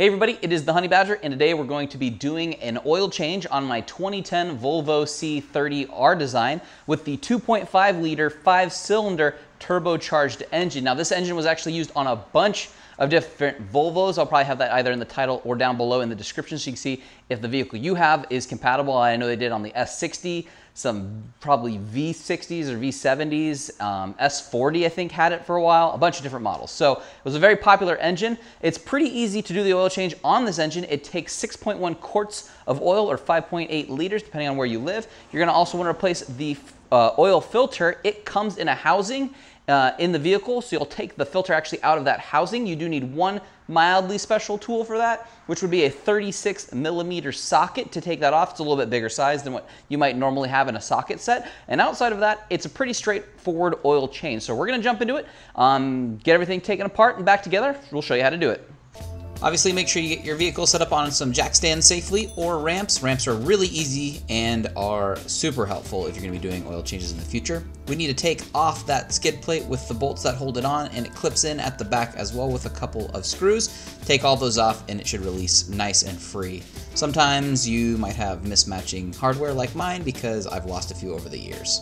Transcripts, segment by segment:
Hey everybody, it is the Honey Badger, and today we're going to be doing an oil change on my 2010 Volvo C30R design with the 2.5 liter, five cylinder turbocharged engine. Now this engine was actually used on a bunch of different Volvos. I'll probably have that either in the title or down below in the description so you can see if the vehicle you have is compatible. I know they did on the S60, some probably V60s or V70s. Um, S40, I think, had it for a while, a bunch of different models. So it was a very popular engine. It's pretty easy to do the oil change on this engine. It takes 6.1 quarts of oil or 5.8 liters, depending on where you live. You're gonna also wanna replace the uh, oil filter. It comes in a housing uh, in the vehicle, so you'll take the filter actually out of that housing. You do need one mildly special tool for that, which would be a 36 millimeter socket to take that off. It's a little bit bigger size than what you might normally have in a socket set. And outside of that, it's a pretty straightforward oil change. So we're gonna jump into it, um, get everything taken apart and back together. We'll show you how to do it. Obviously, make sure you get your vehicle set up on some jack stands safely or ramps. Ramps are really easy and are super helpful if you're gonna be doing oil changes in the future. We need to take off that skid plate with the bolts that hold it on and it clips in at the back as well with a couple of screws. Take all those off and it should release nice and free. Sometimes you might have mismatching hardware like mine because I've lost a few over the years.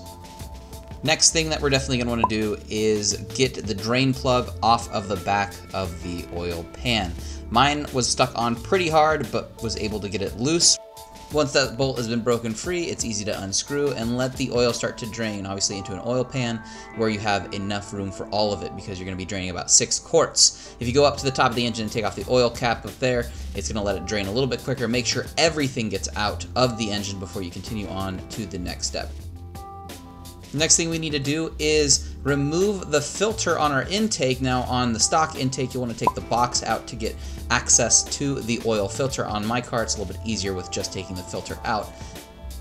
Next thing that we're definitely going to want to do is get the drain plug off of the back of the oil pan. Mine was stuck on pretty hard, but was able to get it loose. Once that bolt has been broken free, it's easy to unscrew and let the oil start to drain, obviously into an oil pan where you have enough room for all of it because you're going to be draining about six quarts. If you go up to the top of the engine and take off the oil cap up there, it's going to let it drain a little bit quicker. Make sure everything gets out of the engine before you continue on to the next step. Next thing we need to do is remove the filter on our intake. Now on the stock intake, you want to take the box out to get access to the oil filter. On my car, it's a little bit easier with just taking the filter out.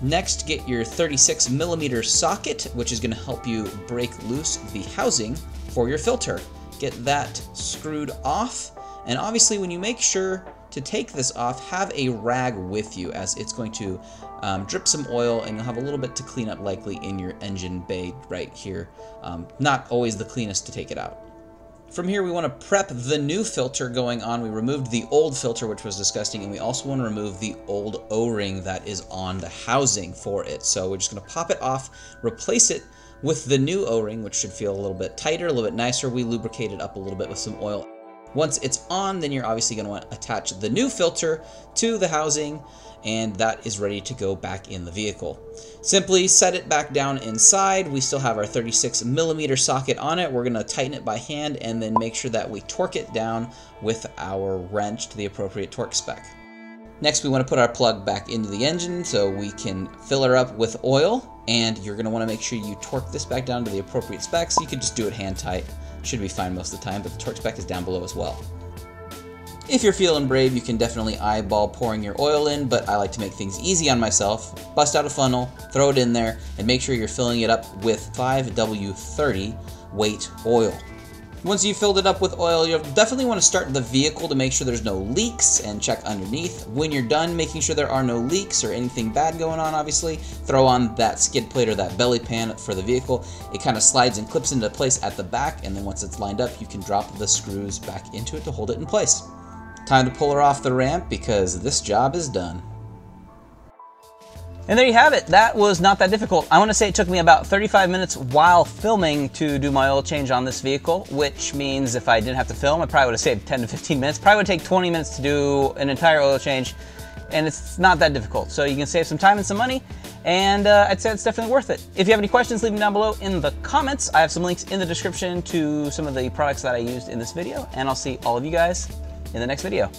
Next, get your 36 millimeter socket, which is going to help you break loose the housing for your filter. Get that screwed off. And obviously when you make sure to take this off, have a rag with you as it's going to um, drip some oil and you'll have a little bit to clean up likely in your engine bay right here. Um, not always the cleanest to take it out. From here, we want to prep the new filter going on. We removed the old filter, which was disgusting, and we also want to remove the old O-ring that is on the housing for it. So we're just going to pop it off, replace it with the new O-ring, which should feel a little bit tighter, a little bit nicer. We lubricated it up a little bit with some oil. Once it's on, then you're obviously going to want to attach the new filter to the housing and that is ready to go back in the vehicle. Simply set it back down inside. We still have our 36 millimeter socket on it. We're going to tighten it by hand and then make sure that we torque it down with our wrench to the appropriate torque spec. Next, we want to put our plug back into the engine so we can fill her up with oil. And you're going to want to make sure you torque this back down to the appropriate specs. You could just do it hand tight. Should be fine most of the time, but the torque spec is down below as well. If you're feeling brave, you can definitely eyeball pouring your oil in, but I like to make things easy on myself. Bust out a funnel, throw it in there, and make sure you're filling it up with 5W30 weight oil. Once you've filled it up with oil, you'll definitely want to start the vehicle to make sure there's no leaks and check underneath. When you're done making sure there are no leaks or anything bad going on, obviously, throw on that skid plate or that belly pan for the vehicle. It kind of slides and clips into place at the back, and then once it's lined up, you can drop the screws back into it to hold it in place. Time to pull her off the ramp because this job is done. And there you have it. That was not that difficult. I want to say it took me about 35 minutes while filming to do my oil change on this vehicle, which means if I didn't have to film, I probably would have saved 10 to 15 minutes. Probably would take 20 minutes to do an entire oil change, and it's not that difficult. So you can save some time and some money, and uh, I'd say it's definitely worth it. If you have any questions, leave them down below in the comments. I have some links in the description to some of the products that I used in this video, and I'll see all of you guys in the next video.